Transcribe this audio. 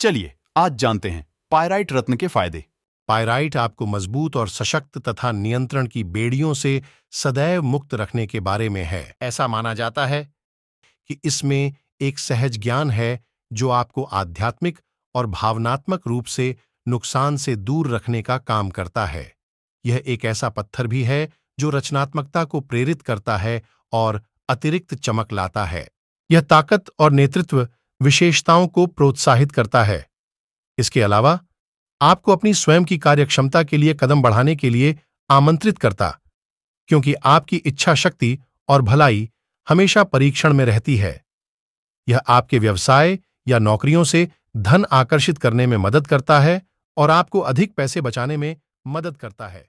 चलिए, आज जानते हैं, पायराइट रत्न के फ़ायदे। पायराइट आपको मज़बूत और सशक्त तथा नियंत्रण की बेड़ियों से सदैव मुक्त रखने के बारे में है। ऐसा माना जाता है कि इसमें एक सहज ज्ञान है जो आपको आध्यात्मिक और भावनात्मक रूप से नुकसान से दूर रखने का काम करता है। यह एक ऐसा पत्थर भी है जो रचनात्मकता को प्रेरित करता है और अतिरिक्त चमक लाता है। यह ताकत और नेतृत्व विशेषताओं को प्रोत्साहित करता है। इसके अलावा, आपको अपनी स्वयं की कार्यक्षमता के लिए कदम बढ़ाने के लिए आमंत्रित करता, क्योंकि आपकी इच्छा शक्ति और भलाई हमेशा परीक्षण में रहती है। यह आपके व्यवसाय या नौकरियों से धन आकर्षित करने में मदद करता है और आपको अधिक पैसे बचाने में मदद करता है।